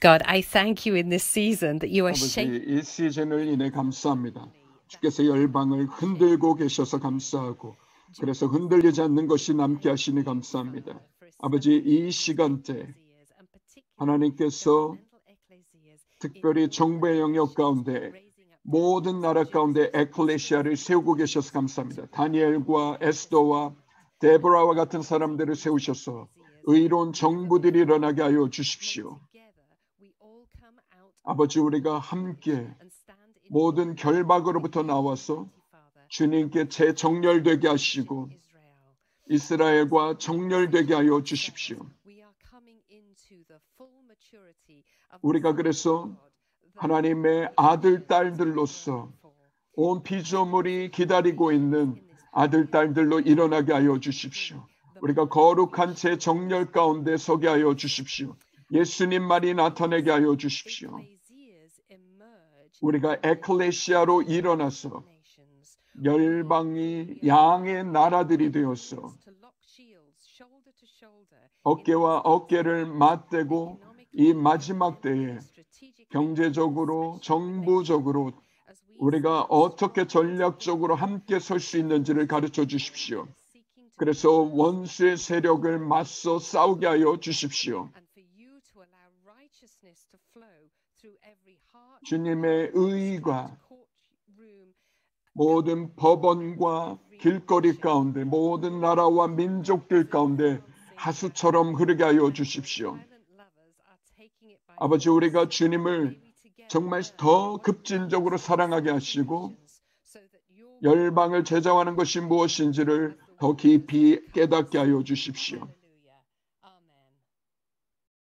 God, I thank you in this season that you are 아버지 shaping 이 시즌을 인해 감사합니다. 주께서 열방을 흔들고 계셔서 감사하고 그래서 흔들리지 않는 것이 남게 하시니 감사합니다. 아버지 이 시간대 하나님께서 특별히 정부의 영역 가운데 모든 나라 가운데 에클레시아를 세우고 계셔서 감사합니다. 다니엘과 에스더와 데보라와 같은 사람들을 세우셔서 의로운 정부들이 일어나게 하여 주십시오. 아버지 우리가 함께 모든 결박으로부터 나와서 주님께 재정렬되게 하시고 이스라엘과 정렬되게 하여 주십시오. 우리가 그래서 하나님의 아들, 딸들로서 온 피조물이 기다리고 있는 아들, 딸들로 일어나게 하여 주십시오. 우리가 거룩한 제 정렬 가운데 서게 하여 주십시오. 예수님 말이 나타내게 하여 주십시오. 우리가 에클레시아로 일어나서 열방이 양의 나라들이 되어서 어깨와 어깨를 맞대고 이 마지막 때에 경제적으로 정부적으로 우리가 어떻게 전략적으로 함께 설 수 있는지를 가르쳐 주십시오. 그래서 원수의 세력을 맞서 싸우게 하여 주십시오. 주님의 의가 모든 법원과 길거리 가운데 모든 나라와 민족들 가운데 하수처럼 흐르게 하여 주십시오. 아버지 우리가 주님을 정말 더 급진적으로 사랑하게 하시고 열방을 제자하는 것이 무엇인지를 더 깊이 깨닫게 하여 주십시오.